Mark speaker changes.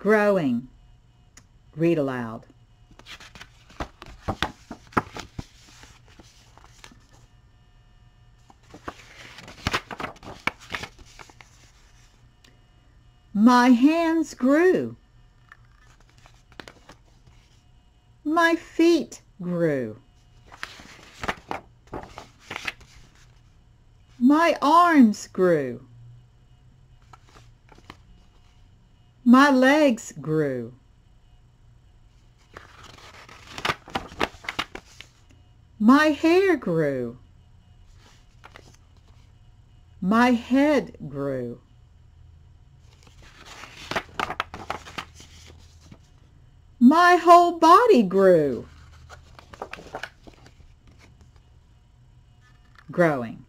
Speaker 1: growing. Read aloud. My hands grew. My feet grew. My arms grew. My legs grew. My hair grew. My head grew. My whole body grew. Growing.